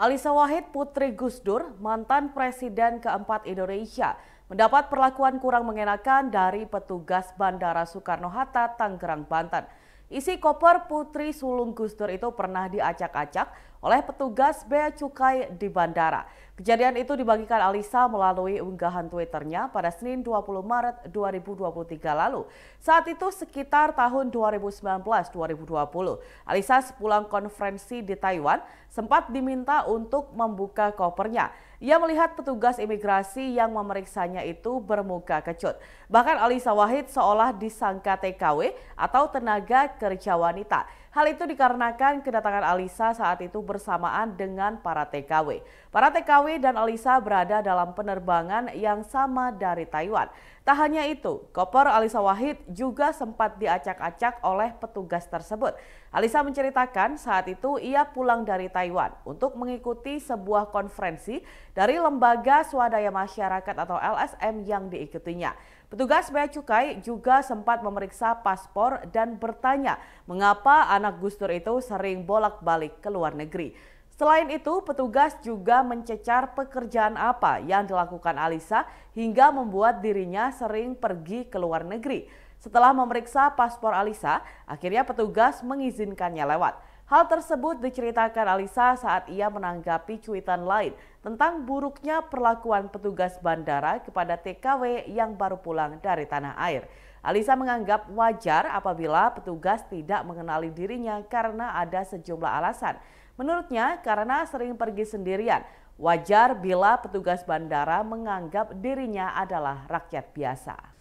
Alisa Wahid Putri Gus Dur, mantan Presiden keempat Indonesia, mendapat perlakuan kurang mengenakan dari petugas Bandara Soekarno-Hatta, Tangerang, Banten. Isi koper Putri Sulung Gus Dur itu pernah diacak-acak oleh petugas bea cukai di bandara. Kejadian itu dibagikan Alisa melalui unggahan Twitternya pada Senin 20 Maret 2023 lalu. Saat itu sekitar tahun 2019-2020, Alisa sepulang konferensi di Taiwan sempat diminta untuk membuka kopernya. Ia melihat petugas imigrasi yang memeriksanya itu bermuka kecut. Bahkan Alisa Wahid seolah disangka TKW atau tenaga kerja wanita. Hal itu dikarenakan kedatangan Alisa saat itu bersamaan dengan para TKW. Para TKW dan Alisa berada dalam penerbangan yang sama dari Taiwan. Tak hanya itu, koper Alisa Wahid juga sempat diacak-acak oleh petugas tersebut. Alisa menceritakan saat itu ia pulang dari Taiwan untuk mengikuti sebuah konferensi dari Lembaga Swadaya Masyarakat atau LSM yang diikutinya. Petugas Bea Cukai juga sempat memeriksa paspor dan bertanya mengapa anak Gus Dur itu sering bolak-balik ke luar negeri. Selain itu, petugas juga mencecar pekerjaan apa yang dilakukan Alisa hingga membuat dirinya sering pergi ke luar negeri. Setelah memeriksa paspor Alisa, akhirnya petugas mengizinkannya lewat. Hal tersebut diceritakan Alisa saat ia menanggapi cuitan lain tentang buruknya perlakuan petugas bandara kepada TKW yang baru pulang dari tanah air. Alisa menganggap wajar apabila petugas tidak mengenali dirinya karena ada sejumlah alasan. Menurutnya karena sering pergi sendirian, wajar bila petugas bandara menganggap dirinya adalah rakyat biasa.